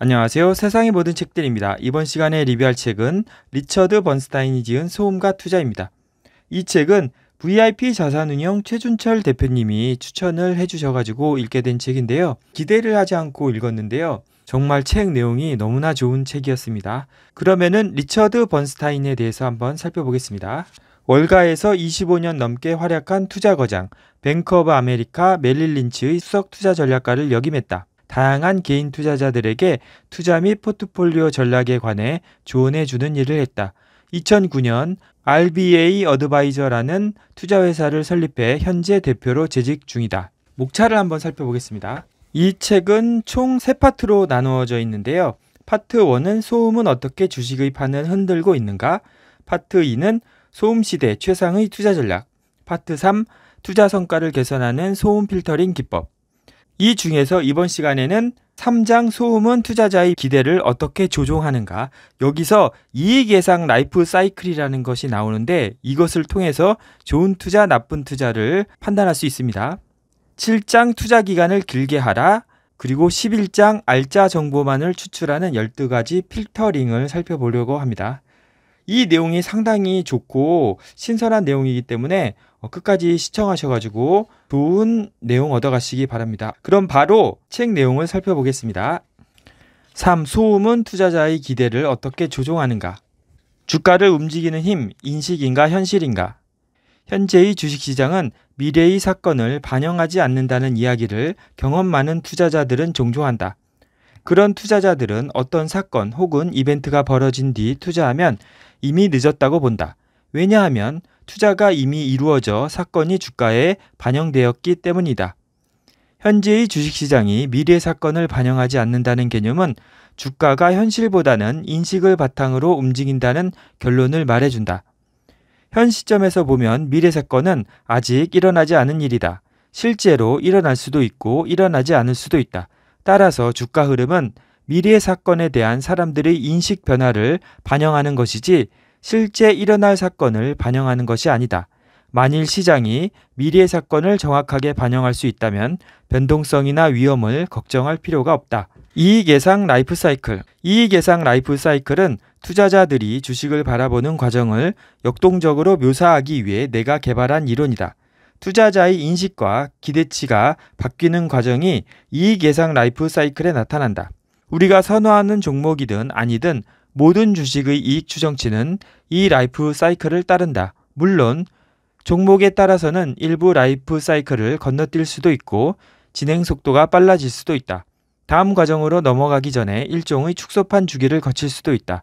안녕하세요. 세상의 모든 책들입니다. 이번 시간에 리뷰할 책은 리처드 번스타인이 지은 소음과 투자입니다. 이 책은 VIP 자산운용 최준철 대표님이 추천을 해주셔가지고 읽게 된 책인데요. 기대를 하지 않고 읽었는데요. 정말 책 내용이 너무나 좋은 책이었습니다. 그러면은 리처드 번스타인에 대해서 한번 살펴보겠습니다. 월가에서 25년 넘게 활약한 투자 거장, 뱅크 오브 아메리카 메릴 린치의 수석 투자 전략가를 역임했다. 다양한 개인 투자자들에게 투자 및 포트폴리오 전략에 관해 조언해 주는 일을 했다. 2009년 RBA 어드바이저라는 투자회사를 설립해 현재 대표로 재직 중이다. 목차를 한번 살펴보겠습니다. 이 책은 총 세 파트로 나누어져 있는데요. 파트 1은 소음은 어떻게 주식의 판을 흔들고 있는가? 파트 2는 소음 시대 최상의 투자 전략. 파트 3 투자 성과를 개선하는 소음 필터링 기법. 이 중에서 이번 시간에는 3장 소음은 투자자의 기대를 어떻게 조종하는가. 여기서 이익 예상 라이프 사이클이라는 것이 나오는데 이것을 통해서 좋은 투자, 나쁜 투자를 판단할 수 있습니다. 7장 투자 기간을 길게 하라. 그리고 11장 알짜 정보만을 추출하는 12가지 필터링을 살펴보려고 합니다. 이 내용이 상당히 좋고 신선한 내용이기 때문에 어, 끝까지 시청하셔가지고 좋은 내용 얻어가시기 바랍니다. 그럼 바로 책 내용을 살펴보겠습니다. 3. 소음은 투자자의 기대를 어떻게 조종하는가? 주가를 움직이는 힘, 인식인가 현실인가? 현재의 주식시장은 미래의 사건을 반영하지 않는다는 이야기를 경험 많은 투자자들은 종종 한다. 그런 투자자들은 어떤 사건 혹은 이벤트가 벌어진 뒤 투자하면 이미 늦었다고 본다. 왜냐하면 투자가 이미 이루어져 사건이 주가에 반영되었기 때문이다. 현재의 주식시장이 미래 사건을 반영하지 않는다는 개념은 주가가 현실보다는 인식을 바탕으로 움직인다는 결론을 말해준다. 현 시점에서 보면 미래 사건은 아직 일어나지 않은 일이다. 실제로 일어날 수도 있고 일어나지 않을 수도 있다. 따라서 주가 흐름은 미래 사건에 대한 사람들의 인식 변화를 반영하는 것이지 실제 일어날 사건을 반영하는 것이 아니다. 만일 시장이 미래 사건을 정확하게 반영할 수 있다면 변동성이나 위험을 걱정할 필요가 없다. 이익 예상 라이프 사이클. 이익 예상 라이프 사이클은 투자자들이 주식을 바라보는 과정을 역동적으로 묘사하기 위해 내가 개발한 이론이다. 투자자의 인식과 기대치가 바뀌는 과정이 이익 예상 라이프 사이클에 나타난다. 우리가 선호하는 종목이든 아니든 모든 주식의 이익 추정치는 이 라이프 사이클을 따른다. 물론 종목에 따라서는 일부 라이프 사이클을 건너뛸 수도 있고 진행 속도가 빨라질 수도 있다. 다음 과정으로 넘어가기 전에 일종의 축소판 주기를 거칠 수도 있다.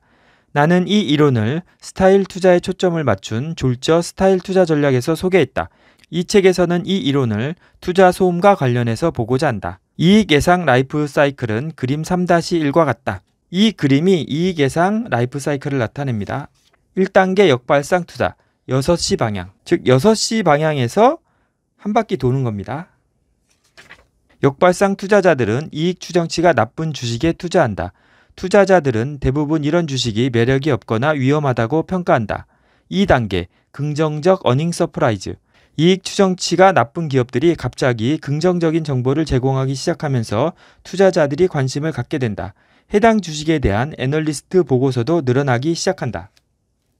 나는 이 이론을 스타일 투자에 초점을 맞춘 졸저 스타일 투자 전략에서 소개했다. 이 책에서는 이 이론을 투자 소음과 관련해서 보고자 한다. 이익 예상 라이프 사이클은 그림 3-1과 같다. 이 그림이 이익 예상 라이프 사이클을 나타냅니다. 1단계 역발상 투자, 6시 방향. 즉, 6시 방향에서 한 바퀴 도는 겁니다. 역발상 투자자들은 이익 추정치가 나쁜 주식에 투자한다. 투자자들은 대부분 이런 주식이 매력이 없거나 위험하다고 평가한다. 2단계, 긍정적 earning surprise. 이익 추정치가 나쁜 기업들이 갑자기 긍정적인 정보를 제공하기 시작하면서 투자자들이 관심을 갖게 된다. 해당 주식에 대한 애널리스트 보고서도 늘어나기 시작한다.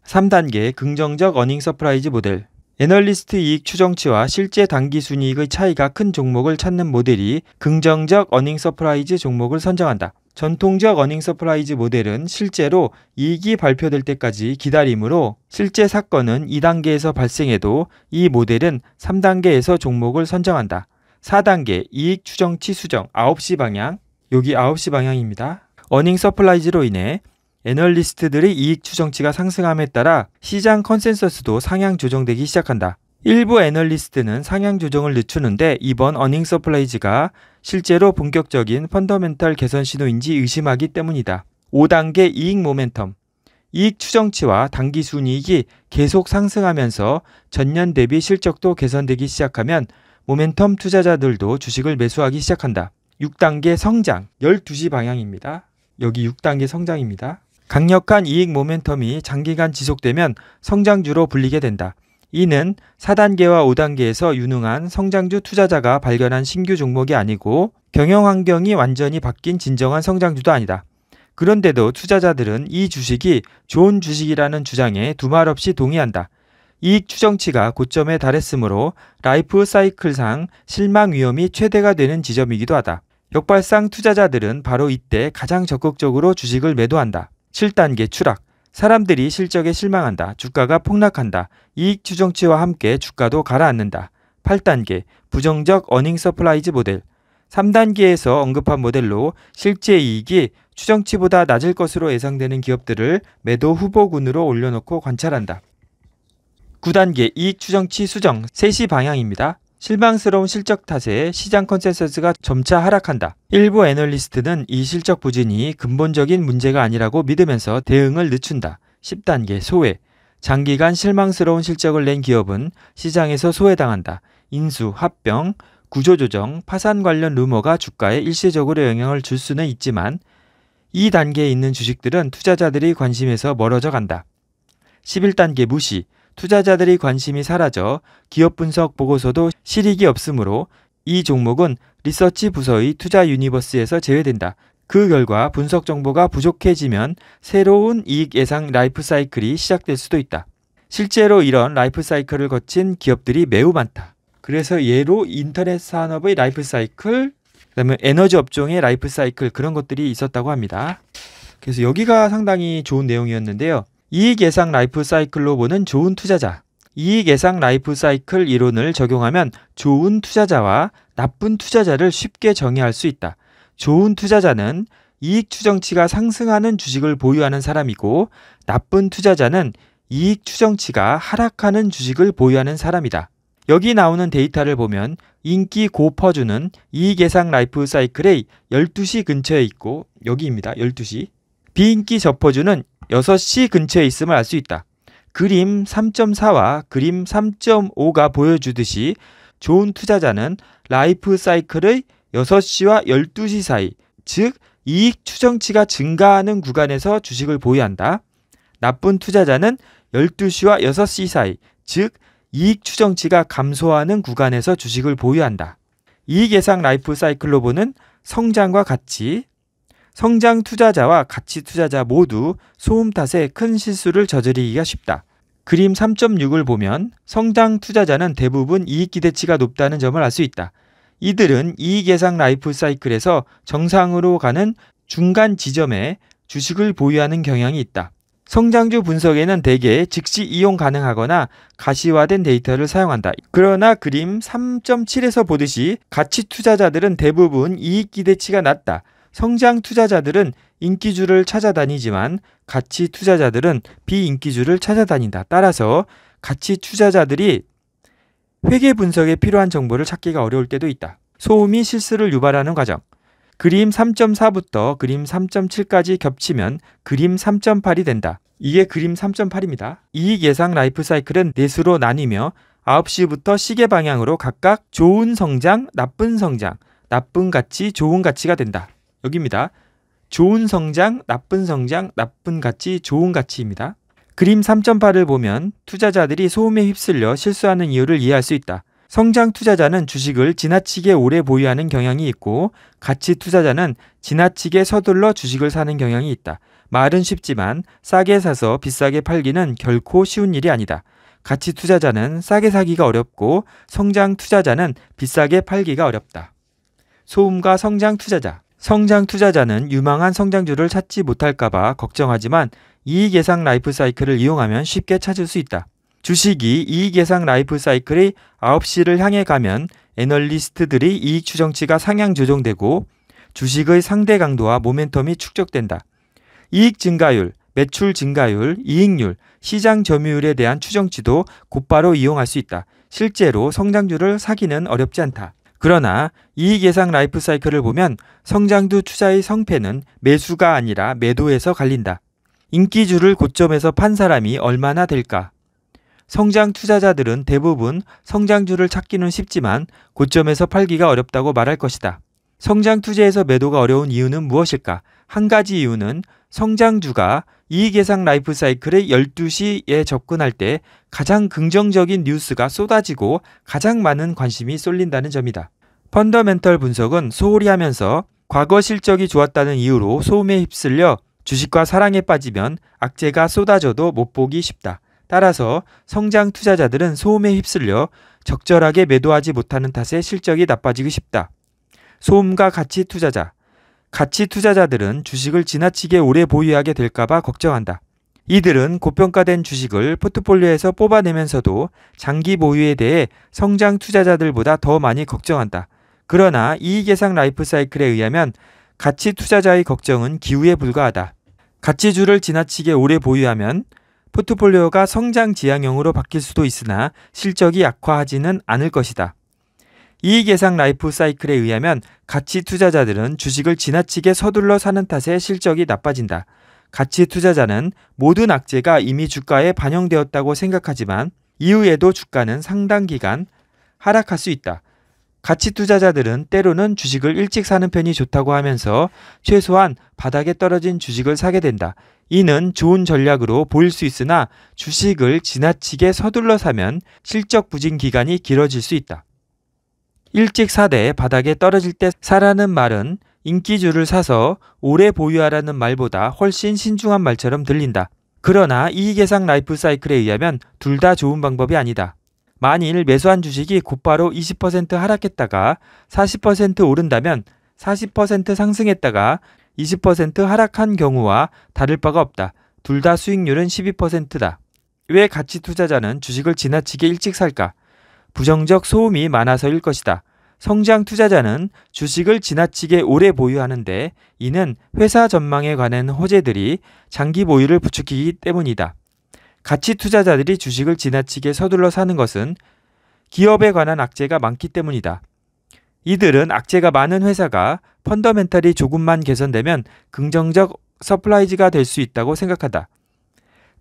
3단계 긍정적 earning surprise 모델. 애널리스트 이익 추정치와 실제 단기 순이익의 차이가 큰 종목을 찾는 모델이 긍정적 earning surprise 종목을 선정한다. 전통적 earning surprise 모델은 실제로 이익이 발표될 때까지 기다리므로 실제 사건은 2단계에서 발생해도 이 모델은 3단계에서 종목을 선정한다. 4단계 이익 추정치 수정 9시 방향 여기 9시 방향입니다. earning surprise로 인해 애널리스트들의 이익 추정치가 상승함에 따라 시장 컨센서스도 상향 조정되기 시작한다. 일부 애널리스트는 상향 조정을 늦추는데 이번 earning surprise가 실제로 본격적인 fundamental 개선 신호인지 의심하기 때문이다. 5단계 이익 모멘텀. 이익 추정치와 단기 순이익이 계속 상승하면서 전년 대비 실적도 개선되기 시작하면 모멘텀 투자자들도 주식을 매수하기 시작한다. 6단계 성장, 12시 방향입니다. 여기 6단계 성장입니다. 강력한 이익 모멘텀이 장기간 지속되면 성장주로 불리게 된다. 이는 4단계와 5단계에서 유능한 성장주 투자자가 발견한 신규 종목이 아니고 경영 환경이 완전히 바뀐 진정한 성장주도 아니다. 그런데도 투자자들은 이 주식이 좋은 주식이라는 주장에 두말 없이 동의한다. 이익 추정치가 고점에 달했으므로 라이프 사이클상 실망 위험이 최대가 되는 지점이기도 하다. 역발상 투자자들은 바로 이때 가장 적극적으로 주식을 매도한다. 7단계 추락. 사람들이 실적에 실망한다. 주가가 폭락한다. 이익 추정치와 함께 주가도 가라앉는다. 8단계 부정적 earning surprise 모델. 3단계에서 언급한 모델로 실제 이익이 추정치보다 낮을 것으로 예상되는 기업들을 매도 후보군으로 올려놓고 관찰한다. 9단계 이익 추정치 수정 3시 방향입니다. 실망스러운 실적 탓에 시장 컨센서스가 점차 하락한다. 일부 애널리스트는 이 실적 부진이 근본적인 문제가 아니라고 믿으면서 대응을 늦춘다. 10단계 소외. 장기간 실망스러운 실적을 낸 기업은 시장에서 소외당한다. 인수, 합병, 구조조정, 파산 관련 루머가 주가에 일시적으로 영향을 줄 수는 있지만 이 단계에 있는 주식들은 투자자들이 관심에서 멀어져 간다. 11단계 무시. 투자자들이 관심이 사라져 기업 분석 보고서도 실익이 없으므로 이 종목은 리서치 부서의 투자 universe에서 제외된다. 그 결과 분석 정보가 부족해지면 새로운 이익 예상 라이프 사이클이 시작될 수도 있다. 실제로 이런 라이프 사이클을 거친 기업들이 매우 많다. 그래서 예로 인터넷 산업의 라이프 사이클, 그다음에 에너지 업종의 라이프 사이클 그런 것들이 있었다고 합니다. 그래서 여기가 상당히 좋은 내용이었는데요. 이익 예상 라이프 사이클로 보는 좋은 투자자. 이익 예상 라이프 사이클 이론을 적용하면 좋은 투자자와 나쁜 투자자를 쉽게 정의할 수 있다. 좋은 투자자는 이익 추정치가 상승하는 주식을 보유하는 사람이고 나쁜 투자자는 이익 추정치가 하락하는 주식을 보유하는 사람이다. 여기 나오는 데이터를 보면 인기 고PER주는 이익 예상 라이프 사이클의 12시 근처에 있고 여기입니다. 12시. 비인기 저PER주는 6시 근처에 있음을 알 수 있다. 그림 3.4와 그림 3.5가 보여주듯이 좋은 투자자는 라이프 사이클의 6시와 12시 사이, 즉 이익 추정치가 증가하는 구간에서 주식을 보유한다. 나쁜 투자자는 12시와 6시 사이, 즉 이익 추정치가 감소하는 구간에서 주식을 보유한다. 이익 예상 라이프 사이클로 보는 성장과 가치, 성장 투자자와 가치 투자자 모두 소음 탓에 큰 실수를 저지르기가 쉽다. 그림 3.6을 보면 성장 투자자는 대부분 이익 기대치가 높다는 점을 알 수 있다. 이들은 이익 예상 라이프 사이클에서 정상으로 가는 중간 지점에 주식을 보유하는 경향이 있다. 성장주 분석에는 대개 즉시 이용 가능하거나 가시화된 데이터를 사용한다. 그러나 그림 3.7에서 보듯이 가치 투자자들은 대부분 이익 기대치가 낮다. 성장 투자자들은 인기주를 찾아다니지만 가치 투자자들은 비인기주를 찾아다닌다. 따라서 가치 투자자들이 회계 분석에 필요한 정보를 찾기가 어려울 때도 있다. 소음이 실수를 유발하는 과정. 그림 3.4부터 그림 3.7까지 겹치면 그림 3.8이 된다. 이게 그림 3.8입니다. 이익 예상 라이프 사이클은 넷으로 나뉘며 9시부터 시계 방향으로 각각 좋은 성장, 나쁜 성장, 나쁜 가치, 좋은 가치가 된다. 여기입니다. 좋은 성장, 나쁜 성장, 나쁜 가치, 좋은 가치입니다. 그림 3.8을 보면 투자자들이 소음에 휩쓸려 실수하는 이유를 이해할 수 있다. 성장 투자자는 주식을 지나치게 오래 보유하는 경향이 있고 가치 투자자는 지나치게 서둘러 주식을 사는 경향이 있다. 말은 쉽지만 싸게 사서 비싸게 팔기는 결코 쉬운 일이 아니다. 가치 투자자는 싸게 사기가 어렵고 성장 투자자는 비싸게 팔기가 어렵다. 소음과 성장 투자자 성장 투자자는 유망한 성장주를 찾지 못할까봐 걱정하지만 이익 예상 라이프 사이클을 이용하면 쉽게 찾을 수 있다. 주식이 이익 예상 라이프 사이클의 9시를 향해 가면 애널리스트들의 이익 추정치가 상향 조정되고 주식의 상대 강도와 모멘텀이 축적된다. 이익 증가율, 매출 증가율, 이익률, 시장 점유율에 대한 추정치도 곧바로 이용할 수 있다. 실제로 성장주를 사기는 어렵지 않다. 그러나 이익 예상 라이프 사이클을 보면 성장주 투자의 성패는 매수가 아니라 매도에서 갈린다. 인기주를 고점에서 판 사람이 얼마나 될까? 성장 투자자들은 대부분 성장주를 찾기는 쉽지만 고점에서 팔기가 어렵다고 말할 것이다. 성장 투자에서 매도가 어려운 이유는 무엇일까? 한 가지 이유는 성장주가 이익 예상 라이프 사이클의 12시에 접근할 때 가장 긍정적인 뉴스가 쏟아지고 가장 많은 관심이 쏠린다는 점이다. 펀더멘털 분석은 소홀히 하면서 과거 실적이 좋았다는 이유로 소음에 휩쓸려 주식과 사랑에 빠지면 악재가 쏟아져도 못 보기 쉽다. 따라서 성장 투자자들은 소음에 휩쓸려 적절하게 매도하지 못하는 탓에 실적이 나빠지기 쉽다. 소음과 가치 투자자. 가치 투자자들은 주식을 지나치게 오래 보유하게 될까봐 걱정한다. 이들은 고평가된 주식을 포트폴리오에서 뽑아내면서도 장기 보유에 대해 성장 투자자들보다 더 많이 걱정한다. 그러나 이익 예상 라이프 사이클에 의하면 가치 투자자의 걱정은 기우에 불과하다. 가치주를 지나치게 오래 보유하면 포트폴리오가 성장 지향형으로 바뀔 수도 있으나 실적이 약화하지는 않을 것이다. 이익 예상 라이프 사이클에 의하면 가치 투자자들은 주식을 지나치게 서둘러 사는 탓에 실적이 나빠진다. 가치 투자자는 모든 악재가 이미 주가에 반영되었다고 생각하지만 이후에도 주가는 상당 기간 하락할 수 있다. 가치 투자자들은 때로는 주식을 일찍 사는 편이 좋다고 하면서 최소한 바닥에 떨어진 주식을 사게 된다. 이는 좋은 전략으로 보일 수 있으나 주식을 지나치게 서둘러 사면 실적 부진 기간이 길어질 수 있다. 일찍 사되 바닥에 떨어질 때 사라는 말은 인기주를 사서 오래 보유하라는 말보다 훨씬 신중한 말처럼 들린다. 그러나 이익 예상 라이프 사이클에 의하면 둘 다 좋은 방법이 아니다. 만일 매수한 주식이 곧바로 20% 하락했다가 40% 오른다면 40% 상승했다가 20% 하락한 경우와 다를 바가 없다. 둘 다 수익률은 12%다. 왜 가치 투자자는 주식을 지나치게 일찍 살까? 부정적 소음이 많아서일 것이다. 성장 투자자는 주식을 지나치게 오래 보유하는데 이는 회사 전망에 관한 호재들이 장기 보유를 부추기기 때문이다. 가치 투자자들이 주식을 지나치게 서둘러 사는 것은 기업에 관한 악재가 많기 때문이다. 이들은 악재가 많은 회사가 펀더멘탈이 조금만 개선되면 긍정적 서프라이즈가 될 수 있다고 생각한다.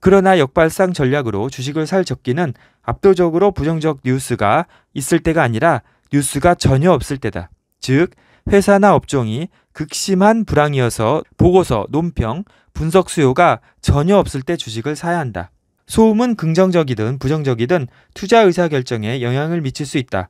그러나 역발상 전략으로 주식을 살 적기는 압도적으로 부정적 뉴스가 있을 때가 아니라 뉴스가 전혀 없을 때다. 즉, 회사나 업종이 극심한 불황이어서 보고서, 논평, 분석 수요가 전혀 없을 때 주식을 사야 한다. 소음은 긍정적이든 부정적이든 투자 의사 결정에 영향을 미칠 수 있다.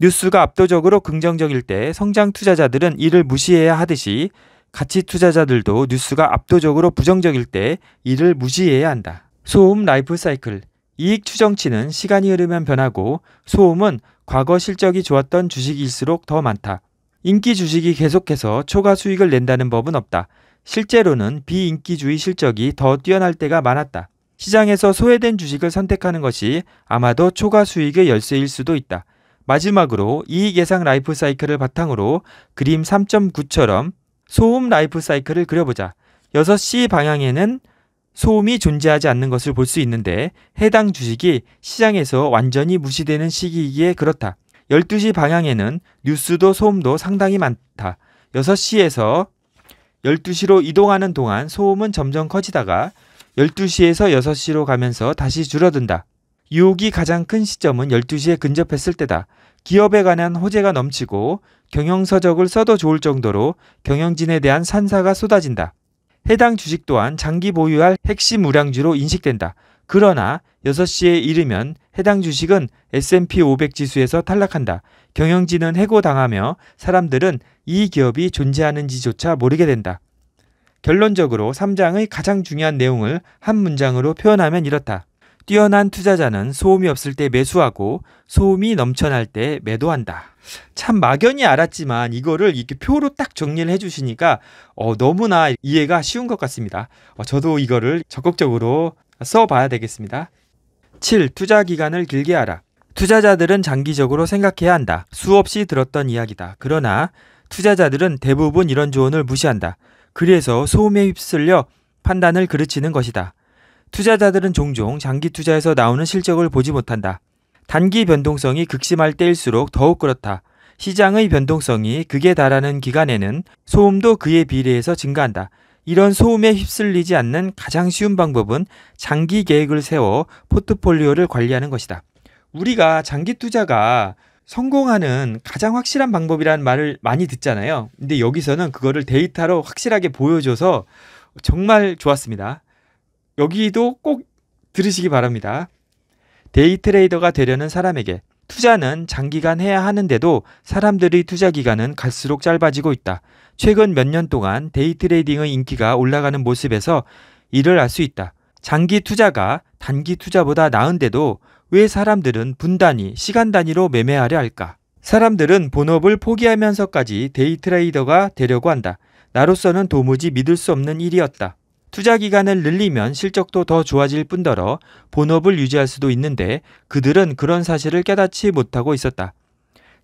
뉴스가 압도적으로 긍정적일 때 성장 투자자들은 이를 무시해야 하듯이 가치 투자자들도 뉴스가 압도적으로 부정적일 때 이를 무시해야 한다. 소음 라이프 사이클. 이익 추정치는 시간이 흐르면 변하고 소음은 과거 실적이 좋았던 주식일수록 더 많다. 인기 주식이 계속해서 초과 수익을 낸다는 법은 없다. 실제로는 비인기주의 실적이 더 뛰어날 때가 많았다. 시장에서 소외된 주식을 선택하는 것이 아마도 초과 수익의 열쇠일 수도 있다. 마지막으로 이익 예상 라이프 사이클을 바탕으로 그림 3.9처럼 소음 라이프 사이클을 그려보자. 6시 방향에는 소음이 존재하지 않는 것을 볼 수 있는데 해당 주식이 시장에서 완전히 무시되는 시기이기에 그렇다. 12시 방향에는 뉴스도 소음도 상당히 많다. 6시에서 12시로 이동하는 동안 소음은 점점 커지다가 12시에서 6시로 가면서 다시 줄어든다. 유혹이 가장 큰 시점은 12시에 근접했을 때다. 기업에 관한 호재가 넘치고 경영서적을 써도 좋을 정도로 경영진에 대한 산사가 쏟아진다. 해당 주식 또한 장기 보유할 핵심 우량주로 인식된다. 그러나 6시에 이르면 해당 주식은 S&P 500 지수에서 탈락한다. 경영진은 해고당하며 사람들은 이 기업이 존재하는지조차 모르게 된다. 결론적으로 3장의 가장 중요한 내용을 한 문장으로 표현하면 이렇다. 뛰어난 투자자는 소음이 없을 때 매수하고 소음이 넘쳐날 때 매도한다. 참 막연히 알았지만 이거를 이렇게 표로 딱 정리를 해주시니까 어, 너무나 이해가 쉬운 것 같습니다. 어, 저도 이거를 적극적으로 써봐야 되겠습니다. 7. 투자 기간을 길게 하라. 투자자들은 장기적으로 생각해야 한다. 수없이 들었던 이야기다. 그러나 투자자들은 대부분 이런 조언을 무시한다. 그래서 소음에 휩쓸려 판단을 그르치는 것이다. 투자자들은 종종 장기 투자에서 나오는 실적을 보지 못한다. 단기 변동성이 극심할 때일수록 더욱 그렇다. 시장의 변동성이 극에 달하는 기간에는 소음도 그에 비례해서 증가한다. 이런 소음에 휩쓸리지 않는 가장 쉬운 방법은 장기 계획을 세워 포트폴리오를 관리하는 것이다. 우리가 장기 투자가 성공하는 가장 확실한 방법이라는 말을 많이 듣잖아요. 근데 여기서는 그거를 데이터로 확실하게 보여줘서 정말 좋았습니다. 여기도 꼭 들으시기 바랍니다. 데이 트레이더가 되려는 사람에게 투자는 장기간 해야 하는데도 사람들의 투자 기간은 갈수록 짧아지고 있다. 최근 몇 년 동안 데이 트레이딩의 인기가 올라가는 모습에서 이를 알 수 있다. 장기 투자가 단기 투자보다 나은데도 왜 사람들은 분단위, 시간 단위로 매매하려 할까? 사람들은 본업을 포기하면서까지 데이 트레이더가 되려고 한다. 나로서는 도무지 믿을 수 없는 일이었다. 투자 기간을 늘리면 실적도 더 좋아질 뿐더러 본업을 유지할 수도 있는데 그들은 그런 사실을 깨닫지 못하고 있었다.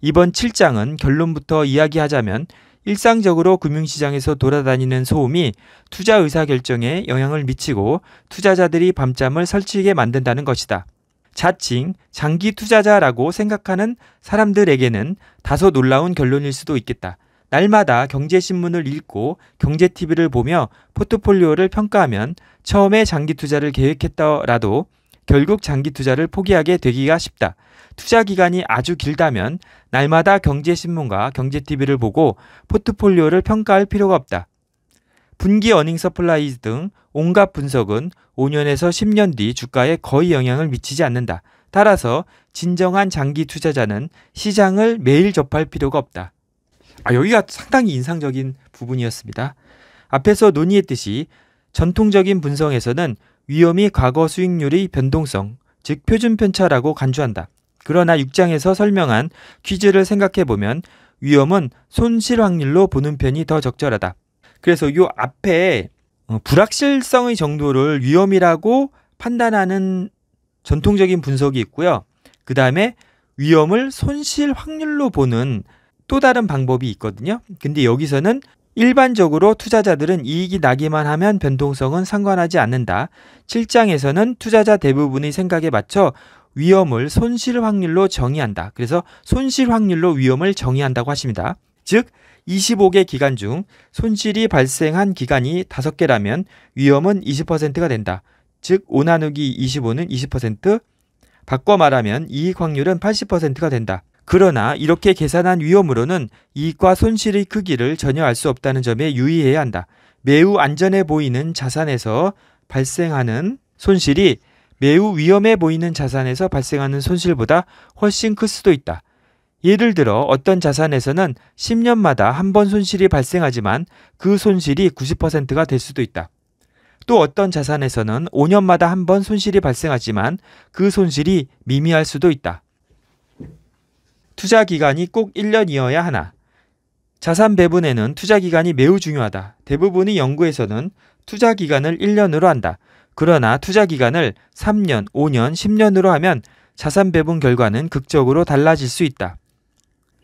이번 7장은 결론부터 이야기하자면 일상적으로 금융시장에서 돌아다니는 소음이 투자 의사결정에 영향을 미치고 투자자들이 밤잠을 설치게 만든다는 것이다. 자칭 장기 투자자라고 생각하는 사람들에게는 다소 놀라운 결론일 수도 있겠다. 날마다 경제신문을 읽고 경제TV를 보며 포트폴리오를 평가하면 처음에 장기 투자를 계획했더라도 결국 장기 투자를 포기하게 되기가 쉽다. 투자 기간이 아주 길다면 날마다 경제신문과 경제TV를 보고 포트폴리오를 평가할 필요가 없다. 분기 어닝 서프라이즈 등 온갖 분석은 5년에서 10년 뒤 주가에 거의 영향을 미치지 않는다. 따라서 진정한 장기 투자자는 시장을 매일 접할 필요가 없다. 아, 여기가 상당히 인상적인 부분이었습니다. 앞에서 논의했듯이 전통적인 분석에서는 위험이 과거 수익률의 변동성, 즉 표준 편차라고 간주한다. 그러나 6장에서 설명한 퀴즈를 생각해 보면 위험은 손실 확률로 보는 편이 더 적절하다. 그래서 요 앞에 어, 불확실성의 정도를 위험이라고 판단하는 전통적인 분석이 있고요. 그 다음에 위험을 손실 확률로 보는 또 다른 방법이 있거든요. 근데 여기서는 일반적으로 투자자들은 이익이 나기만 하면 변동성은 상관하지 않는다. 7장에서는 투자자 대부분의 생각에 맞춰 위험을 손실 확률로 정의한다. 그래서 손실 확률로 위험을 정의한다고 하십니다. 즉 25개 기간 중 손실이 발생한 기간이 5개라면 위험은 20%가 된다. 즉 5 나누기 25는 20%, 바꿔 말하면 이익 확률은 80%가 된다. 그러나 이렇게 계산한 위험으로는 이익과 손실의 크기를 전혀 알 수 없다는 점에 유의해야 한다. 매우 안전해 보이는 자산에서 발생하는 손실이 매우 위험해 보이는 자산에서 발생하는 손실보다 훨씬 클 수도 있다. 예를 들어 어떤 자산에서는 10년마다 한 번 손실이 발생하지만 그 손실이 90%가 될 수도 있다. 또 어떤 자산에서는 5년마다 한 번 손실이 발생하지만 그 손실이 미미할 수도 있다. 투자 기간이 꼭 1년이어야 하나. 자산 배분에는 투자 기간이 매우 중요하다. 대부분의 연구에서는 투자 기간을 1년으로 한다. 그러나 투자 기간을 3년, 5년, 10년으로 하면 자산 배분 결과는 극적으로 달라질 수 있다.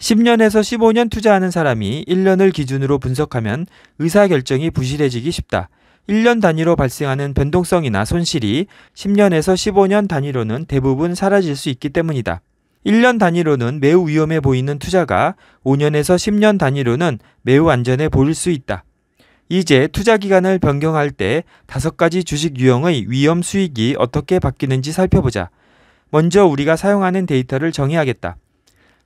10년에서 15년 투자하는 사람이 1년을 기준으로 분석하면 의사결정이 부실해지기 쉽다. 1년 단위로 발생하는 변동성이나 손실이 10년에서 15년 단위로는 대부분 사라질 수 있기 때문이다. 1년 단위로는 매우 위험해 보이는 투자가 5년에서 10년 단위로는 매우 안전해 보일 수 있다. 이제 투자 기간을 변경할 때 다섯 가지 주식 유형의 위험 수익이 어떻게 바뀌는지 살펴보자. 먼저 우리가 사용하는 데이터를 정의하겠다.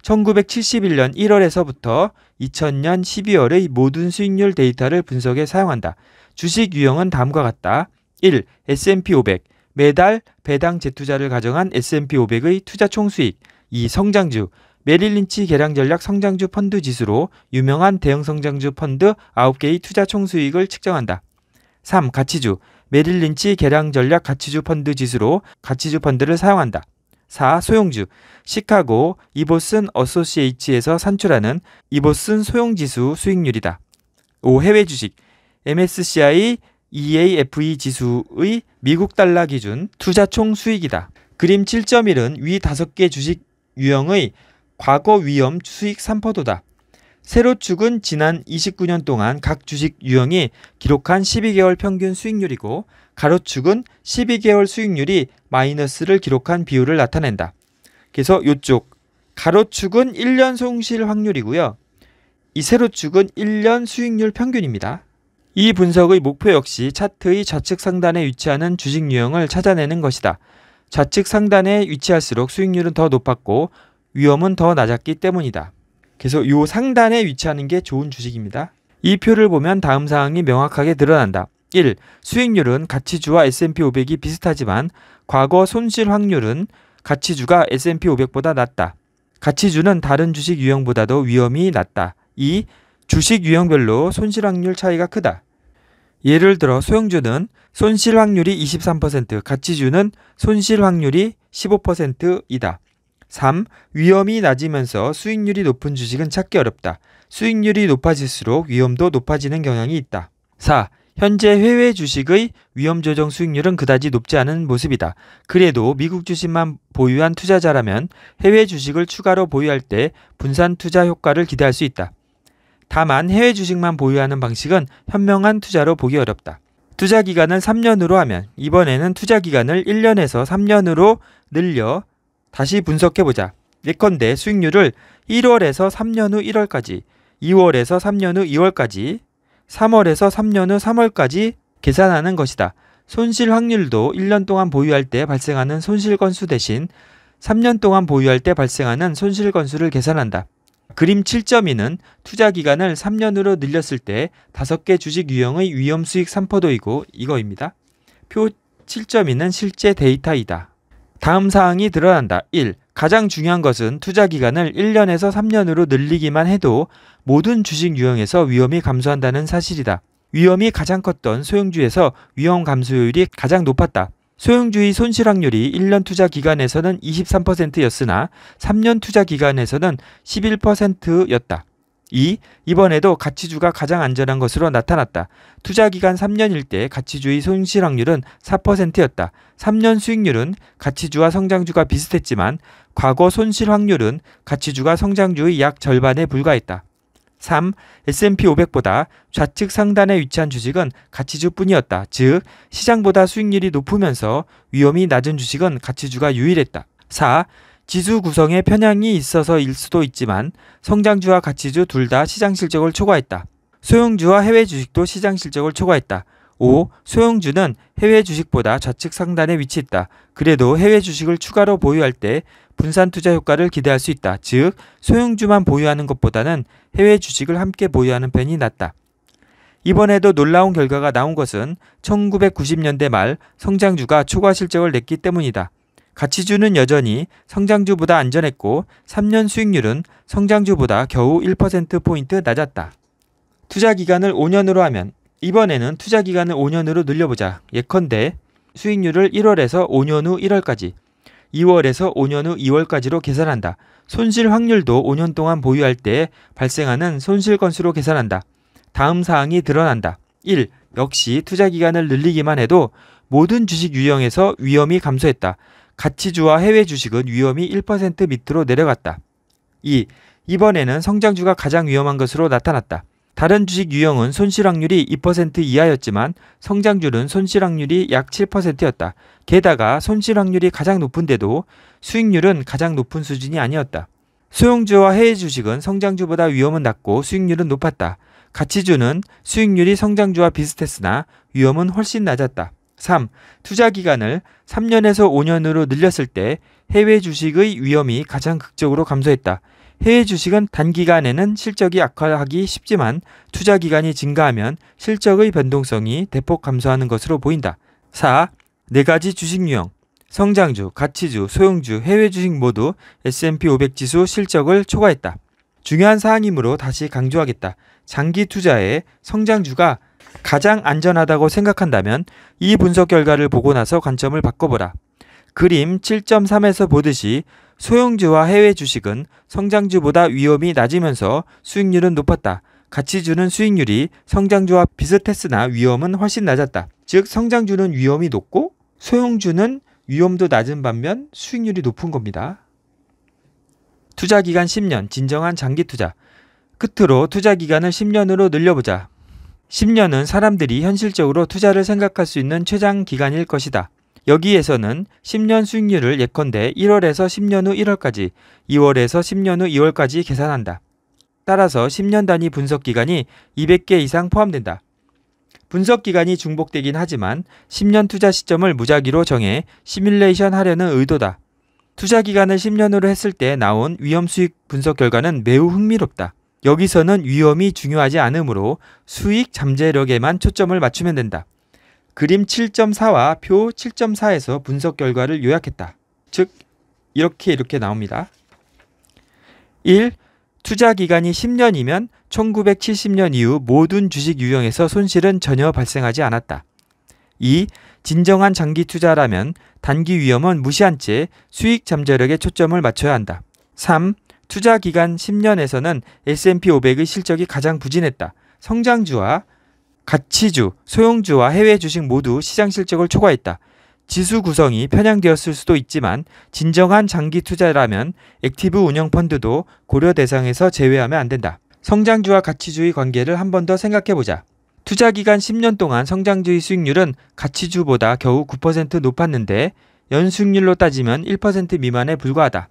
1971년 1월에서부터 2000년 12월의 모든 수익률 데이터를 분석에 사용한다. 주식 유형은 다음과 같다. 1. S&P 500. 매달 배당 재투자를 가정한 S&P 500의 투자 총수익. 2. 성장주. 메릴린치 개량 전략 성장주 펀드 지수로 유명한 대형 성장주 펀드 9개의 투자 총수익을 측정한다. 3. 가치주. 메릴린치 개량 전략 가치주 펀드 지수로 가치주 펀드를 사용한다. 4. 소용주. 시카고 이보슨 어소시에이츠에서 산출하는 이보슨 소용지수 수익률이다. 5. 해외 주식. MSCI EAFE 지수의 미국 달러 기준 투자 총 수익이다. 그림 7.1은 위 5개 주식 유형의 과거 위험 수익 3%다. 세로 축은 지난 29년 동안 각 주식 유형이 기록한 12개월 평균 수익률이고 가로축은 12개월 수익률이 마이너스를 기록한 비율을 나타낸다. 그래서 이쪽 가로축은 1년 손실 확률이고요. 이 세로축은 1년 수익률 평균입니다. 이 분석의 목표 역시 차트의 좌측 상단에 위치하는 주식 유형을 찾아내는 것이다. 좌측 상단에 위치할수록 수익률은 더 높았고 위험은 더 낮았기 때문이다. 그래서 이 상단에 위치하는 게 좋은 주식입니다. 이 표를 보면 다음 사항이 명확하게 드러난다. 1. 수익률은 가치주와 S&P 500이 비슷하지만 과거 손실 확률은 가치주가 S&P 500보다 낮다. 가치주는 다른 주식 유형보다도 위험이 낮다. 2. 주식 유형별로 손실 확률 차이가 크다. 예를 들어 소형주는 손실 확률이 23%, 가치주는 손실 확률이 15%이다. 3. 위험이 낮으면서 수익률이 높은 주식은 찾기 어렵다. 수익률이 높아질수록 위험도 높아지는 경향이 있다. 4. 현재 해외 주식의 위험 조정 수익률은 그다지 높지 않은 모습이다. 그래도 미국 주식만 보유한 투자자라면 해외 주식을 추가로 보유할 때 분산 투자 효과를 기대할 수 있다. 다만 해외 주식만 보유하는 방식은 현명한 투자로 보기 어렵다. 투자 기간을 3년으로 하면 이번에는 투자 기간을 1년에서 3년으로 늘려 다시 분석해 보자. 예컨대 수익률을 1월에서 3년 후 1월까지, 2월에서 3년 후 2월까지, 3월에서 3년 후 3월까지 계산하는 것이다. 손실 확률도 1년 동안 보유할 때 발생하는 손실 건수 대신 3년 동안 보유할 때 발생하는 손실 건수를 계산한다. 그림 7.2는 투자 기간을 3년으로 늘렸을 때 5개 주식 유형의 위험 수익 3%이고 이거입니다. 표 7.2는 실제 데이터이다. 다음 사항이 드러난다. 1. 가장 중요한 것은 투자 기간을 1년에서 3년으로 늘리기만 해도 모든 주식 유형에서 위험이 감소한다는 사실이다. 위험이 가장 컸던 소형주에서 위험 감소율이 가장 높았다. 소형주의 손실 확률이 1년 투자 기간에서는 23%였으나 3년 투자 기간에서는 11%였다. 2. 이번에도 가치주가 가장 안전한 것으로 나타났다. 투자 기간 3년일 때 가치주의 손실 확률은 4%였다. 3년 수익률은 가치주와 성장주가 비슷했지만 과거 손실 확률은 가치주가 성장주의 약 절반에 불과했다. 3. S&P 500보다 좌측 상단에 위치한 주식은 가치주뿐이었다. 즉, 시장보다 수익률이 높으면서 위험이 낮은 주식은 가치주가 유일했다. 4. 지수 구성에 편향이 있어서일 수도 있지만 성장주와 가치주 둘 다 시장 실적을 초과했다. 소형주와 해외 주식도 시장 실적을 초과했다. 5. 소형주는 해외 주식보다 좌측 상단에 위치했다. 그래도 해외 주식을 추가로 보유할 때 분산 투자 효과를 기대할 수 있다. 즉, 소형주만 보유하는 것보다는 해외 주식을 함께 보유하는 편이 낫다. 이번에도 놀라운 결과가 나온 것은 1990년대 말 성장주가 초과 실적을 냈기 때문이다. 가치주는 여전히 성장주보다 안전했고 3년 수익률은 성장주보다 겨우 1%포인트 낮았다. 투자 기간을 5년으로 하면 이번에는 투자 기간을 5년으로 늘려보자. 예컨대 수익률을 1월에서 5년 후 1월까지, 2월에서 5년 후 2월까지로 계산한다. 손실 확률도 5년 동안 보유할 때 발생하는 손실 건수로 계산한다. 다음 사항이 드러난다. 1. 역시 투자 기간을 늘리기만 해도 모든 주식 유형에서 위험이 감소했다. 가치주와 해외 주식은 위험이 1% 밑으로 내려갔다. 2. 이번에는 성장주가 가장 위험한 것으로 나타났다. 다른 주식 유형은 손실 확률이 2% 이하였지만 성장주는 손실 확률이 약 7%였다. 게다가 손실 확률이 가장 높은데도 수익률은 가장 높은 수준이 아니었다. 소형주와 해외 주식은 성장주보다 위험은 낮고 수익률은 높았다. 가치주는 수익률이 성장주와 비슷했으나 위험은 훨씬 낮았다. 3. 투자 기간을 3년에서 5년으로 늘렸을 때 해외 주식의 위험이 가장 극적으로 감소했다. 해외 주식은 단기간에는 실적이 악화하기 쉽지만 투자 기간이 증가하면 실적의 변동성이 대폭 감소하는 것으로 보인다. 4. 네 가지 주식 유형. 성장주, 가치주, 소형주, 해외 주식 모두 S&P 500 지수 실적을 초과했다. 중요한 사항이므로 다시 강조하겠다. 장기 투자에 성장주가 가장 안전하다고 생각한다면 이 분석 결과를 보고 나서 관점을 바꿔보라. 그림 7.3에서 보듯이 소형주와 해외 주식은 성장주보다 위험이 낮으면서 수익률은 높았다. 가치주는 수익률이 성장주와 비슷했으나 위험은 훨씬 낮았다. 즉 성장주는 위험이 높고 소형주는 위험도 낮은 반면 수익률이 높은 겁니다. 투자 기간 10년, 진정한 장기 투자. 끝으로 투자 기간을 10년으로 늘려보자. 10년은 사람들이 현실적으로 투자를 생각할 수 있는 최장 기간일 것이다. 여기에서는 10년 수익률을 예컨대 1월에서 10년 후 1월까지, 2월에서 10년 후 2월까지 계산한다. 따라서 10년 단위 분석 기간이 200개 이상 포함된다. 분석 기간이 중복되긴 하지만 10년 투자 시점을 무작위로 정해 시뮬레이션 하려는 의도다. 투자 기간을 10년으로 했을 때 나온 위험 수익 분석 결과는 매우 흥미롭다. 여기서는 위험이 중요하지 않으므로 수익 잠재력에만 초점을 맞추면 된다. 그림 7.4와 표 7.4에서 분석 결과를 요약했다. 즉 이렇게 이렇게 나옵니다. 1. 투자 기간이 10년이면 1970년 이후 모든 주식 유형에서 손실은 전혀 발생하지 않았다. 2. 진정한 장기 투자라면 단기 위험은 무시한 채 수익 잠재력에 초점을 맞춰야 한다. 3. 투자 기간 10년에서는 S&P 500의 실적이 가장 부진했다. 성장주와 가치주, 소형주와 해외 주식 모두 시장 실적을 초과했다. 지수 구성이 편향되었을 수도 있지만 진정한 장기 투자라면 액티브 운영 펀드도 고려 대상에서 제외하면 안 된다. 성장주와 가치주의 관계를 한 번 더 생각해 보자. 투자 기간 10년 동안 성장주의 수익률은 가치주보다 겨우 9% 높았는데 연수익률로 따지면 1% 미만에 불과하다.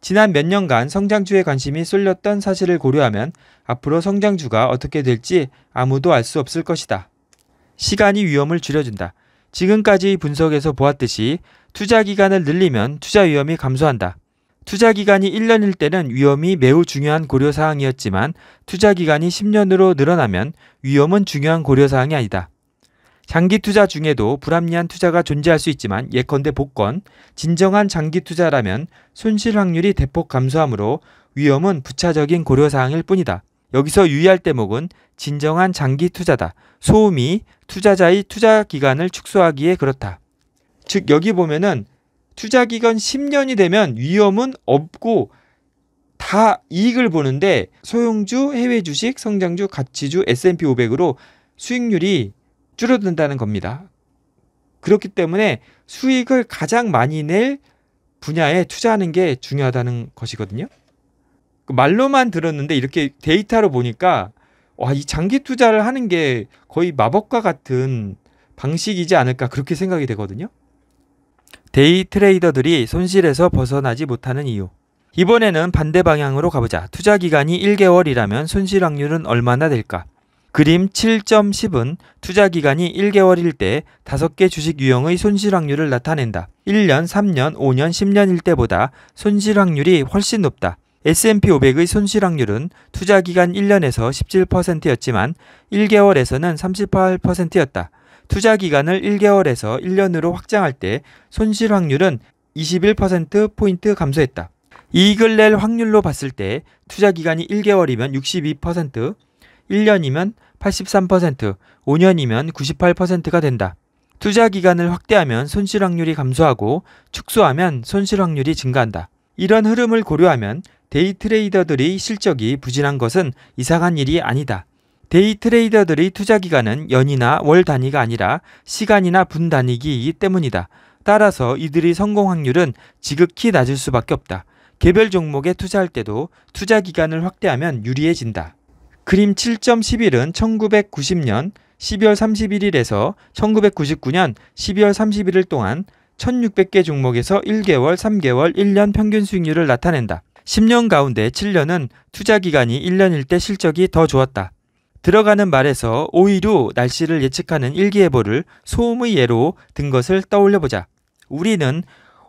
지난 몇 년간 성장주에 관심이 쏠렸던 사실을 고려하면 앞으로 성장주가 어떻게 될지 아무도 알 수 없을 것이다. 시간이 위험을 줄여준다. 지금까지 분석에서 보았듯이 투자 기간을 늘리면 투자 위험이 감소한다. 투자 기간이 1년일 때는 위험이 매우 중요한 고려 사항이었지만 투자 기간이 10년으로 늘어나면 위험은 중요한 고려 사항이 아니다. 장기 투자 중에도 불합리한 투자가 존재할 수 있지만 예컨대 복권, 진정한 장기 투자라면 손실 확률이 대폭 감소하므로 위험은 부차적인 고려사항일 뿐이다. 여기서 유의할 대목은 진정한 장기 투자다. 소음이 투자자의 투자 기간을 축소하기에 그렇다. 즉 여기 보면은 투자 기간 10년이 되면 위험은 없고 다 이익을 보는데 소형주, 해외 주식, 성장주, 가치주, S&P 500으로 수익률이 줄어든다는 겁니다. 그렇기 때문에 수익을 가장 많이 낼 분야에 투자하는 게 중요하다는 것이거든요. 그 말로만 들었는데 이렇게 데이터로 보니까 와, 이 장기 투자를 하는 게 거의 마법과 같은 방식이지 않을까 그렇게 생각이 되거든요. 데이 트레이더들이 손실에서 벗어나지 못하는 이유. 이번에는 반대 방향으로 가보자. 투자 기간이 1개월이라면 손실 확률은 얼마나 될까? 그림 7.10은 투자 기간이 1개월일 때 5개 주식 유형의 손실 확률을 나타낸다. 1년, 3년, 5년, 10년일 때보다 손실 확률이 훨씬 높다. S&P 500의 손실 확률은 투자 기간 1년에서 17%였지만 1개월에서는 38%였다. 투자 기간을 1개월에서 1년으로 확장할 때 손실 확률은 21%포인트 감소했다. 이익을 낼 확률로 봤을 때 투자 기간이 1개월이면 62%, 1년이면 83%, 5년이면 98%가 된다. 투자 기간을 확대하면 손실 확률이 감소하고 축소하면 손실 확률이 증가한다. 이런 흐름을 고려하면 데이 트레이더들의 실적이 부진한 것은 이상한 일이 아니다. 데이 트레이더들의 투자 기간은 연이나 월 단위가 아니라 시간이나 분 단위이기 때문이다. 따라서 이들의 성공 확률은 지극히 낮을 수밖에 없다. 개별 종목에 투자할 때도 투자 기간을 확대하면 유리해진다. 그림 7.11은 1990년 12월 31일에서 1999년 12월 31일 동안 1600개 종목에서 1개월, 3개월, 1년 평균 수익률을 나타낸다. 10년 가운데 7년은 투자 기간이 1년일 때 실적이 더 좋았다. 들어가는 말에서 5일 후 날씨를 예측하는 일기예보를 소음의 예로 든 것을 떠올려 보자. 우리는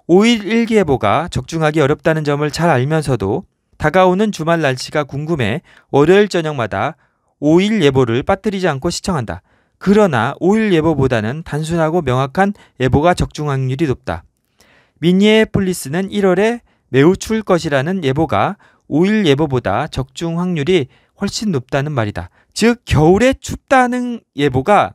5일 일기예보가 적중하기 어렵다는 점을 잘 알면서도 다가오는 주말 날씨가 궁금해 월요일 저녁마다 5일 예보를 빠뜨리지 않고 시청한다. 그러나 5일 예보보다는 단순하고 명확한 예보가 적중 확률이 높다. 미니애폴리스는 1월에 매우 추울 것이라는 예보가 5일 예보보다 적중 확률이 훨씬 높다는 말이다. 즉 겨울에 춥다는 예보가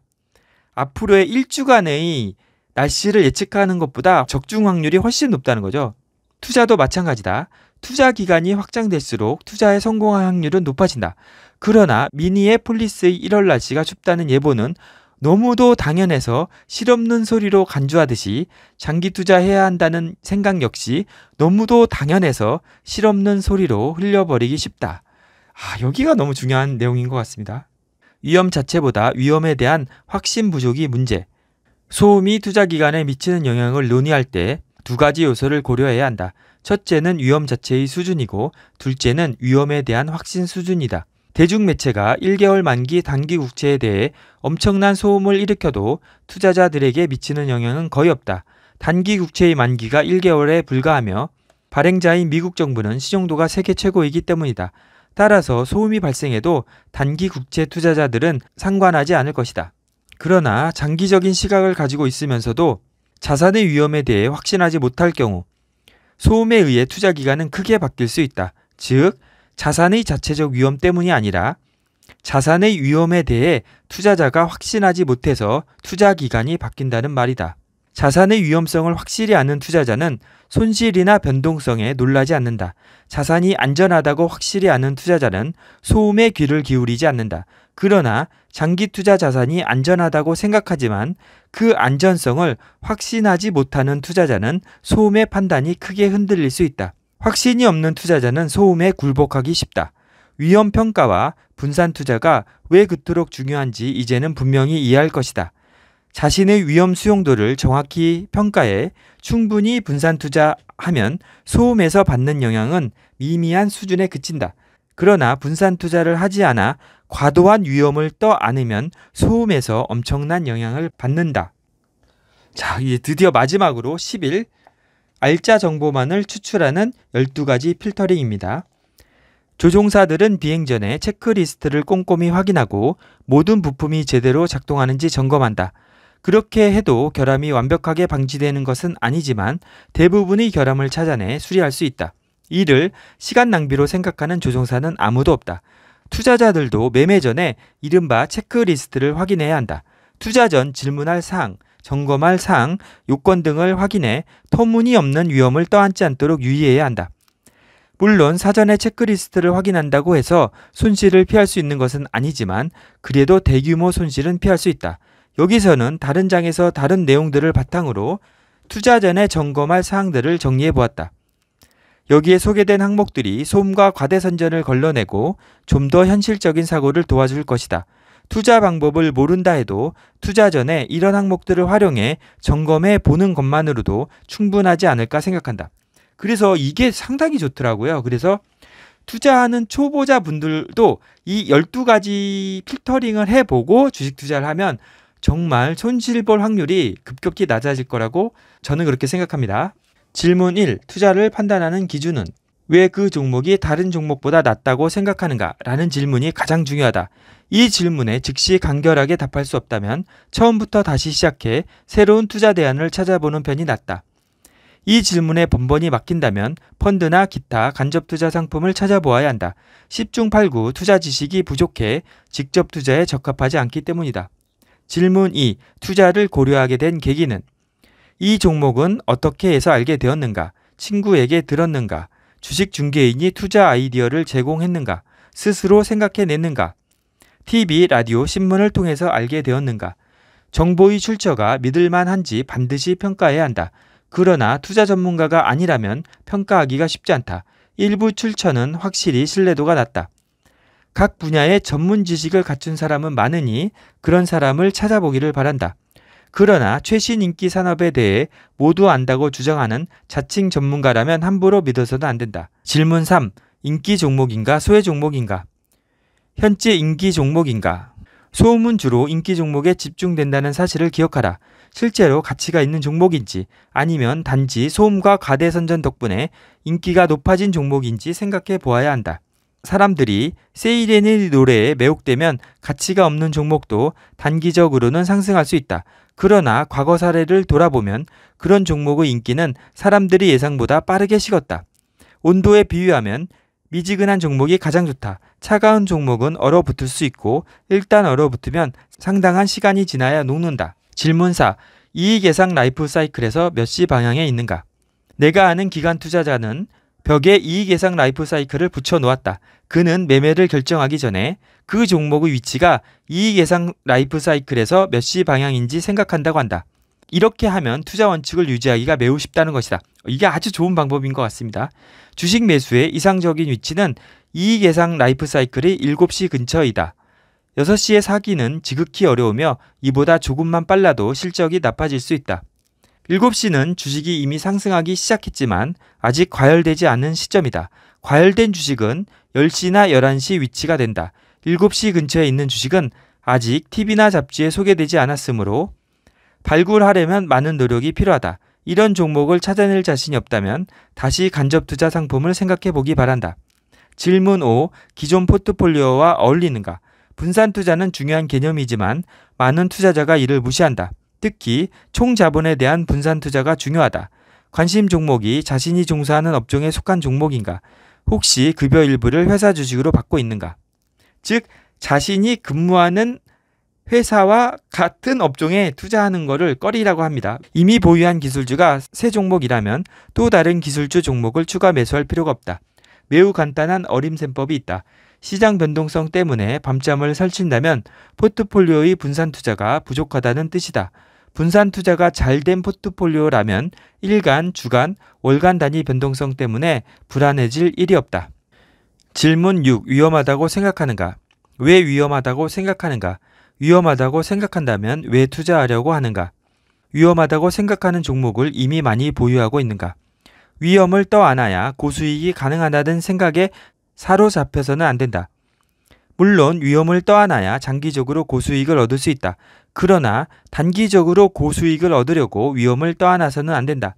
앞으로의 일주간의 날씨를 예측하는 것보다 적중 확률이 훨씬 높다는 거죠. 투자도 마찬가지다. 투자 기간이 확장될수록 투자에 성공할 확률은 높아진다. 그러나 미니의 폴리스의 1월 날씨가 춥다는 예보는 너무도 당연해서 실없는 소리로 간주하듯이 장기 투자해야 한다는 생각 역시 너무도 당연해서 실없는 소리로 흘려버리기 쉽다. 아, 여기가 너무 중요한 내용인 것 같습니다. 위험 자체보다 위험에 대한 확신 부족이 문제. 소음이 투자 기간에 미치는 영향을 논의할 때 두 가지 요소를 고려해야 한다. 첫째는 위험 자체의 수준이고 둘째는 위험에 대한 확신 수준이다. 대중매체가 1개월 만기 단기 국채에 대해 엄청난 소음을 일으켜도 투자자들에게 미치는 영향은 거의 없다. 단기 국채의 만기가 1개월에 불과하며 발행자인 미국 정부는 시종도가 세계 최고이기 때문이다. 따라서 소음이 발생해도 단기 국채 투자자들은 상관하지 않을 것이다. 그러나 장기적인 시각을 가지고 있으면서도 자산의 위험에 대해 확신하지 못할 경우 소음에 의해 투자 기간은 크게 바뀔 수 있다. 즉, 자산의 자체적 위험 때문이 아니라 자산의 위험에 대해 투자자가 확신하지 못해서 투자 기간이 바뀐다는 말이다. 자산의 위험성을 확실히 아는 투자자는 손실이나 변동성에 놀라지 않는다. 자산이 안전하다고 확실히 아는 투자자는 소음에 귀를 기울이지 않는다. 그러나 장기 투자 자산이 안전하다고 생각하지만 그 안전성을 확신하지 못하는 투자자는 소음의 판단이 크게 흔들릴 수 있다. 확신이 없는 투자자는 소음에 굴복하기 쉽다. 위험 평가와 분산 투자가 왜 그토록 중요한지 이제는 분명히 이해할 것이다. 자신의 위험 수용도를 정확히 평가해 충분히 분산 투자하면 소음에서 받는 영향은 미미한 수준에 그친다. 그러나 분산 투자를 하지 않아 과도한 위험을 떠 안으면 소음에서 엄청난 영향을 받는다. 자, 이제 드디어 마지막으로 10일 알짜 정보만을 추출하는 12가지 필터링입니다. 조종사들은 비행 전에 체크리스트를 꼼꼼히 확인하고 모든 부품이 제대로 작동하는지 점검한다. 그렇게 해도 결함이 완벽하게 방지되는 것은 아니지만 대부분의 결함을 찾아내 수리할 수 있다. 이를 시간 낭비로 생각하는 조종사는 아무도 없다. 투자자들도 매매 전에 이른바 체크리스트를 확인해야 한다. 투자 전 질문할 사항, 점검할 사항, 요건 등을 확인해 터무니없는 위험을 떠안지 않도록 유의해야 한다. 물론 사전에 체크리스트를 확인한다고 해서 손실을 피할 수 있는 것은 아니지만 그래도 대규모 손실은 피할 수 있다. 여기서는 다른 장에서 다른 내용들을 바탕으로 투자 전에 점검할 사항들을 정리해 보았다. 여기에 소개된 항목들이 소음과 과대선전을 걸러내고 좀 더 현실적인 사고를 도와줄 것이다. 투자 방법을 모른다 해도 투자 전에 이런 항목들을 활용해 점검해 보는 것만으로도 충분하지 않을까 생각한다. 그래서 이게 상당히 좋더라고요. 그래서 투자하는 초보자 분들도 이 12가지 필터링을 해보고 주식 투자를 하면 정말 손실 볼 확률이 급격히 낮아질 거라고 저는 그렇게 생각합니다. 질문 1. 투자를 판단하는 기준은 왜 그 종목이 다른 종목보다 낫다고 생각하는가? 라는 질문이 가장 중요하다. 이 질문에 즉시 간결하게 답할 수 없다면 처음부터 다시 시작해 새로운 투자 대안을 찾아보는 편이 낫다. 이 질문에 번번이 맡긴다면 펀드나 기타 간접 투자 상품을 찾아보아야 한다. 10중 8구 투자 지식이 부족해 직접 투자에 적합하지 않기 때문이다. 질문 2. 투자를 고려하게 된 계기는 이 종목은 어떻게 해서 알게 되었는가? 친구에게 들었는가? 주식 중개인이 투자 아이디어를 제공했는가? 스스로 생각해냈는가? TV, 라디오, 신문을 통해서 알게 되었는가? 정보의 출처가 믿을만한지 반드시 평가해야 한다. 그러나 투자 전문가가 아니라면 평가하기가 쉽지 않다. 일부 출처는 확실히 신뢰도가 낮다. 각 분야의 전문 지식을 갖춘 사람은 많으니 그런 사람을 찾아보기를 바란다. 그러나 최신 인기 산업에 대해 모두 안다고 주장하는 자칭 전문가라면 함부로 믿어서는 안 된다. 질문 3. 인기 종목인가 소외 종목인가? 현재 인기 종목인가? 소음은 주로 인기 종목에 집중된다는 사실을 기억하라. 실제로 가치가 있는 종목인지 아니면 단지 소음과 가대선전 덕분에 인기가 높아진 종목인지 생각해 보아야 한다. 사람들이 세이렌의 노래에 매혹되면 가치가 없는 종목도 단기적으로는 상승할 수 있다. 그러나 과거 사례를 돌아보면 그런 종목의 인기는 사람들이 예상보다 빠르게 식었다. 온도에 비유하면 미지근한 종목이 가장 좋다. 차가운 종목은 얼어붙을 수 있고 일단 얼어붙으면 상당한 시간이 지나야 녹는다. 질문 4. 이익 예상 라이프 사이클에서 몇 시 방향에 있는가? 내가 아는 기관 투자자는 벽에 이익 예상 라이프 사이클을 붙여 놓았다. 그는 매매를 결정하기 전에 그 종목의 위치가 이익 예상 라이프 사이클에서 몇 시 방향인지 생각한다고 한다. 이렇게 하면 투자 원칙을 유지하기가 매우 쉽다는 것이다. 이게 아주 좋은 방법인 것 같습니다. 주식 매수의 이상적인 위치는 이익 예상 라이프 사이클이 7시 근처이다. 6시에 사기는 지극히 어려우며 이보다 조금만 빨라도 실적이 나빠질 수 있다. 7시는 주식이 이미 상승하기 시작했지만 아직 과열되지 않은 시점이다. 과열된 주식은 10시나 11시 위치가 된다. 7시 근처에 있는 주식은 아직 TV나 잡지에 소개되지 않았으므로 발굴하려면 많은 노력이 필요하다. 이런 종목을 찾아낼 자신이 없다면 다시 간접 투자 상품을 생각해 보기 바란다. 질문 5. 기존 포트폴리오와 어울리는가? 분산 투자는 중요한 개념이지만 많은 투자자가 이를 무시한다. 특히 총 자본에 대한 분산 투자가 중요하다. 관심 종목이 자신이 종사하는 업종에 속한 종목인가? 혹시 급여 일부를 회사 주식으로 받고 있는가? 즉, 자신이 근무하는 회사와 같은 업종에 투자하는 것을 꺼리라고 합니다. 이미 보유한 기술주가 새 종목이라면 또 다른 기술주 종목을 추가 매수할 필요가 없다. 매우 간단한 어림셈법이 있다. 시장 변동성 때문에 밤잠을 설친다면 포트폴리오의 분산 투자가 부족하다는 뜻이다. 분산 투자가 잘 된 포트폴리오라면 일간, 주간, 월간 단위 변동성 때문에 불안해질 일이 없다. 질문 6. 위험하다고 생각하는가? 왜 위험하다고 생각하는가? 위험하다고 생각한다면 왜 투자하려고 하는가? 위험하다고 생각하는 종목을 이미 많이 보유하고 있는가? 위험을 떠안아야 고수익이 가능하다는 생각에 사로잡혀서는 안 된다. 물론 위험을 떠안아야 장기적으로 고수익을 얻을 수 있다. 그러나 단기적으로 고수익을 얻으려고 위험을 떠안아서는 안 된다.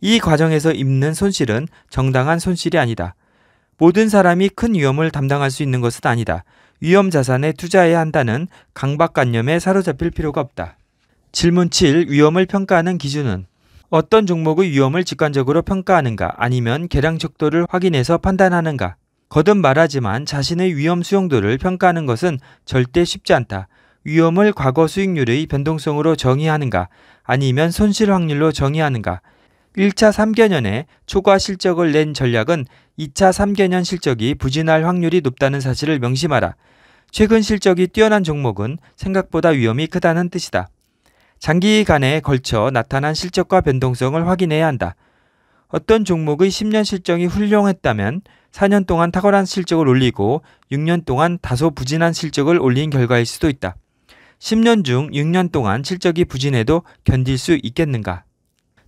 이 과정에서 입는 손실은 정당한 손실이 아니다. 모든 사람이 큰 위험을 담당할 수 있는 것은 아니다. 위험 자산에 투자해야 한다는 강박관념에 사로잡힐 필요가 없다. 질문 7. 위험을 평가하는 기준은 어떤 종목의 위험을 직관적으로 평가하는가 아니면 계량 척도를 확인해서 판단하는가? 거듭 말하지만 자신의 위험 수용도를 평가하는 것은 절대 쉽지 않다. 위험을 과거 수익률의 변동성으로 정의하는가 아니면 손실 확률로 정의하는가? 1차 3개년에 초과 실적을 낸 전략은 2차 3개년 실적이 부진할 확률이 높다는 사실을 명심하라. 최근 실적이 뛰어난 종목은 생각보다 위험이 크다는 뜻이다. 장기간에 걸쳐 나타난 실적과 변동성을 확인해야 한다. 어떤 종목의 10년 실적이 훌륭했다면 4년 동안 탁월한 실적을 올리고 6년 동안 다소 부진한 실적을 올린 결과일 수도 있다. 10년 중 6년 동안 실적이 부진해도 견딜 수 있겠는가?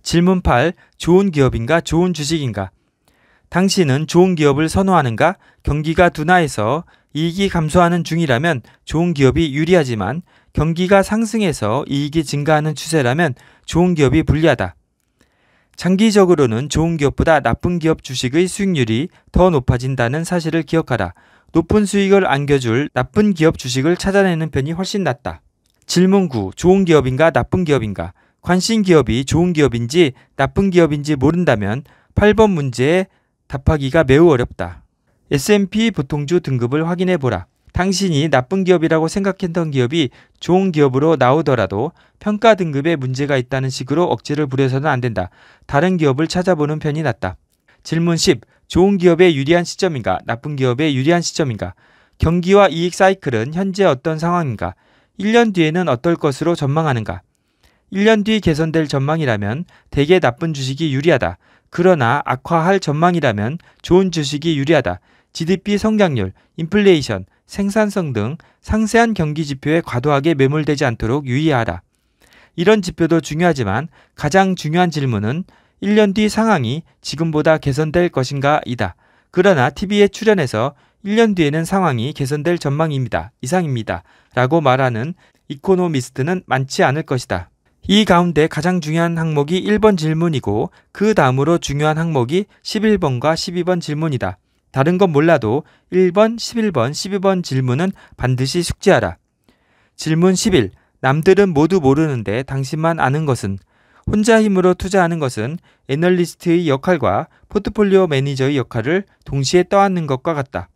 질문 8. 좋은 기업인가 좋은 주식인가? 당신은 좋은 기업을 선호하는가? 경기가 둔화해서 이익이 감소하는 중이라면 좋은 기업이 유리하지만 경기가 상승해서 이익이 증가하는 추세라면 좋은 기업이 불리하다. 장기적으로는 좋은 기업보다 나쁜 기업 주식의 수익률이 더 높아진다는 사실을 기억하라. 높은 수익을 안겨줄 나쁜 기업 주식을 찾아내는 편이 훨씬 낫다. 질문 9. 좋은 기업인가 나쁜 기업인가? 관심 기업이 좋은 기업인지 나쁜 기업인지 모른다면 8번 문제에 답하기가 매우 어렵다. S&P 보통주 등급을 확인해 보라. 당신이 나쁜 기업이라고 생각했던 기업이 좋은 기업으로 나오더라도 평가 등급에 문제가 있다는 식으로 억지를 부려서는 안 된다. 다른 기업을 찾아보는 편이 낫다. 질문 10. 좋은 기업에 유리한 시점인가? 나쁜 기업에 유리한 시점인가? 경기와 이익 사이클은 현재 어떤 상황인가? 1년 뒤에는 어떨 것으로 전망하는가? 1년 뒤 개선될 전망이라면 대개 나쁜 주식이 유리하다. 그러나 악화할 전망이라면 좋은 주식이 유리하다. GDP 성장률, 인플레이션, 생산성 등 상세한 경기 지표에 과도하게 매몰되지 않도록 유의하라. 이런 지표도 중요하지만 가장 중요한 질문은 1년 뒤 상황이 지금보다 개선될 것인가 이다. 그러나 TV에 출연해서 1년 뒤에는 상황이 개선될 전망입니다. 이상입니다. 라고 말하는 이코노미스트는 많지 않을 것이다. 이 가운데 가장 중요한 항목이 1번 질문이고 그 다음으로 중요한 항목이 11번과 12번 질문이다. 다른 건 몰라도 1번, 11번, 12번 질문은 반드시 숙지하라. 질문 11. 남들은 모두 모르는데 당신만 아는 것은 혼자 힘으로 투자하는 것은 애널리스트의 역할과 포트폴리오 매니저의 역할을 동시에 떠안는 것과 같다.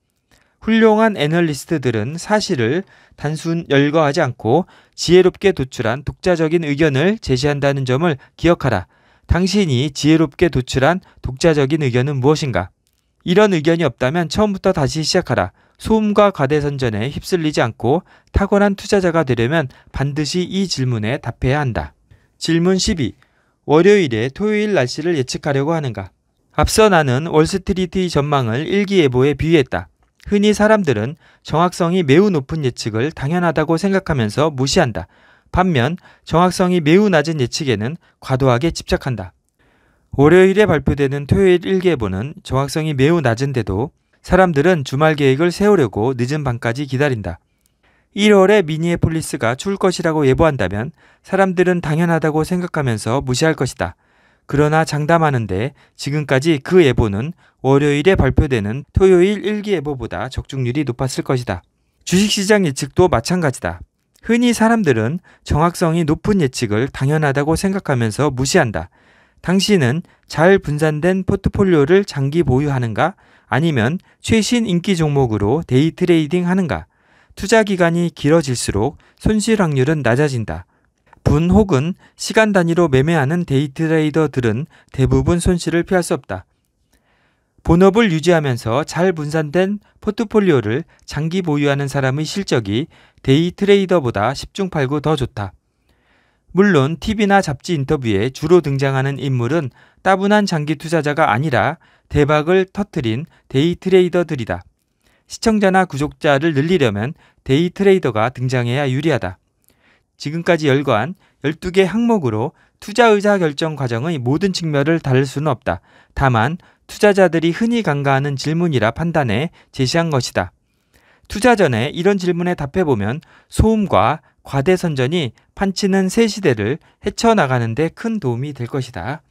훌륭한 애널리스트들은 사실을 단순 열거하지 않고 지혜롭게 도출한 독자적인 의견을 제시한다는 점을 기억하라. 당신이 지혜롭게 도출한 독자적인 의견은 무엇인가? 이런 의견이 없다면 처음부터 다시 시작하라. 소음과 과대선전에 휩쓸리지 않고 탁월한 투자자가 되려면 반드시 이 질문에 답해야 한다. 질문 12. 월요일에 토요일 날씨를 예측하려고 하는가? 앞서 나는 월스트리트의 전망을 일기예보에 비유했다. 흔히 사람들은 정확성이 매우 높은 예측을 당연하다고 생각하면서 무시한다. 반면 정확성이 매우 낮은 예측에는 과도하게 집착한다. 월요일에 발표되는 토요일 일기예보는 정확성이 매우 낮은데도 사람들은 주말 계획을 세우려고 늦은 밤까지 기다린다. 1월에 미니애폴리스가 추울 것이라고 예보한다면 사람들은 당연하다고 생각하면서 무시할 것이다. 그러나 장담하는데 지금까지 그 예보는 월요일에 발표되는 토요일 일기예보보다 적중률이 높았을 것이다. 주식시장 예측도 마찬가지다. 흔히 사람들은 정확성이 높은 예측을 당연하다고 생각하면서 무시한다. 당신은 잘 분산된 포트폴리오를 장기 보유하는가? 아니면 최신 인기 종목으로 데이 트레이딩 하는가? 투자 기간이 길어질수록 손실 확률은 낮아진다. 분 혹은 시간 단위로 매매하는 데이 트레이더들은 대부분 손실을 피할 수 없다. 본업을 유지하면서 잘 분산된 포트폴리오를 장기 보유하는 사람의 실적이 데이 트레이더보다 10중 8구 더 좋다. 물론 TV나 잡지 인터뷰에 주로 등장하는 인물은 따분한 장기 투자자가 아니라 대박을 터트린 데이 트레이더들이다. 시청자나 구독자를 늘리려면 데이 트레이더가 등장해야 유리하다. 지금까지 열거한 12개 항목으로 투자 의사 결정 과정의 모든 측면을 다룰 수는 없다. 다만 투자자들이 흔히 간과하는 질문이라 판단해 제시한 것이다. 투자 전에 이런 질문에 답해보면 소음과 과대 선전이 판치는 새 시대를 헤쳐나가는 데 큰 도움이 될 것이다.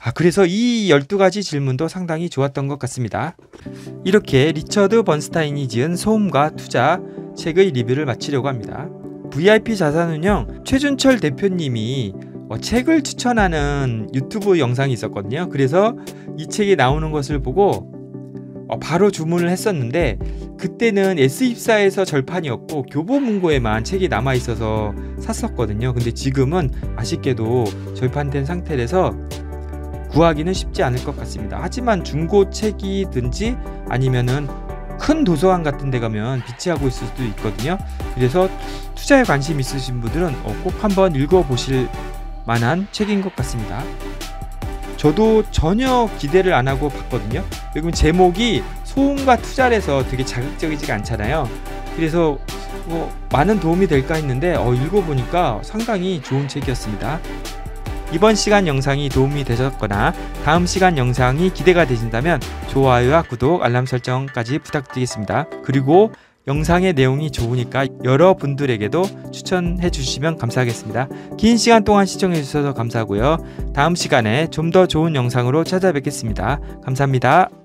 아, 그래서 이 12가지 질문도 상당히 좋았던 것 같습니다. 이렇게 리처드 번스타인이 지은 소음과 투자 책의 리뷰를 마치려고 합니다. VIP 자산운영 최준철 대표님이 어, 책을 추천하는 유튜브 영상이 있었거든요. 그래서 이 책이 나오는 것을 보고 어, 바로 주문을 했었는데 그때는 S24에서 절판이었고 교보문고에만 책이 남아 있어서 샀었거든요. 근데 지금은 아쉽게도 절판된 상태라서 구하기는 쉽지 않을 것 같습니다. 하지만 중고 책이든지 아니면은 큰 도서관 같은 데 가면 비치하고 있을 수도 있거든요. 그래서 투자에 관심 있으신 분들은 어, 꼭 한번 읽어보실 만한 책인 것 같습니다. 저도 전혀 기대를 안 하고 봤거든요. 그리고 제목이 소음과 투자해서 되게 자극적이지가 않잖아요. 그래서 뭐 많은 도움이 될까 했는데 어, 읽어보니까 상당히 좋은 책이었습니다. 이번 시간 영상이 도움이 되셨거나 다음 시간 영상이 기대가 되신다면 좋아요와 구독, 알람 설정까지 부탁드리겠습니다. 그리고 영상의 내용이 좋으니까 여러분들에게도 추천해 주시면 감사하겠습니다. 긴 시간 동안 시청해 주셔서 감사하고요. 다음 시간에 좀 더 좋은 영상으로 찾아뵙겠습니다. 감사합니다.